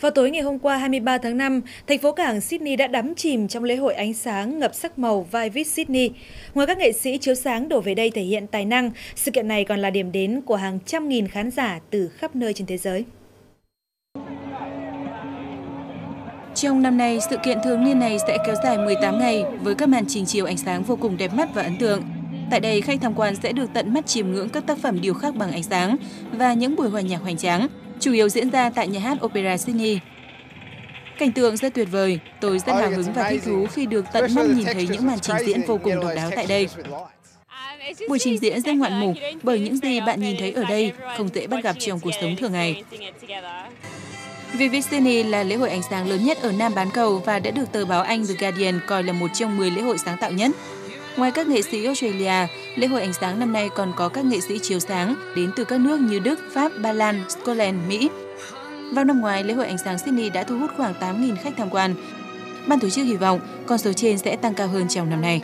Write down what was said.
Vào tối ngày hôm qua 23 tháng 5, thành phố cảng Sydney đã đắm chìm trong lễ hội ánh sáng ngập sắc màu Vivid Sydney. Ngoài các nghệ sĩ chiếu sáng đổ về đây thể hiện tài năng, sự kiện này còn là điểm đến của hàng trăm nghìn khán giả từ khắp nơi trên thế giới. Trong năm nay, sự kiện thường niên này sẽ kéo dài 18 ngày với các màn trình chiếu ánh sáng vô cùng đẹp mắt và ấn tượng. Tại đây, khách tham quan sẽ được tận mắt chiêm ngưỡng các tác phẩm điêu khắc bằng ánh sáng và những buổi hòa nhạc hoành tráng, chủ yếu diễn ra tại nhà hát Opera Sydney. Cảnh tượng rất tuyệt vời, tôi rất hào hứng và thích thú khi được tận mắt nhìn thấy những màn trình diễn vô cùng độc đáo tại đây. Buổi trình diễn rất ngoạn mục bởi những gì bạn nhìn thấy ở đây không dễ bắt gặp trong cuộc sống thường ngày. Vivid Sydney là lễ hội ánh sáng lớn nhất ở Nam bán cầu và đã được tờ báo Anh The Guardian coi là một trong 10 lễ hội sáng tạo nhất. Ngoài các nghệ sĩ Australia, lễ hội ánh sáng năm nay còn có các nghệ sĩ chiếu sáng đến từ các nước như Đức, Pháp, Ba Lan, Scotland, Mỹ. Vào năm ngoái, lễ hội ánh sáng Sydney đã thu hút khoảng 8.000 khách tham quan. Ban tổ chức hy vọng con số trên sẽ tăng cao hơn trong năm nay.